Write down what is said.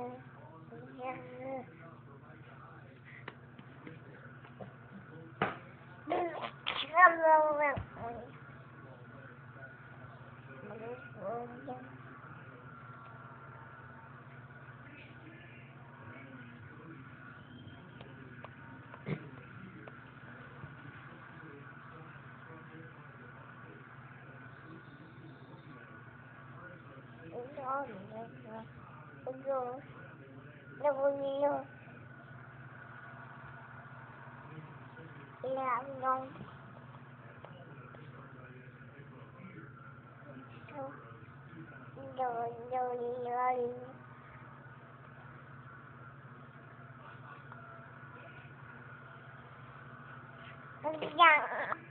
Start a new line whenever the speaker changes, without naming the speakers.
Yo, Nabunyo. Inaamdong. Nabunyo. Nabunyo. Yeah.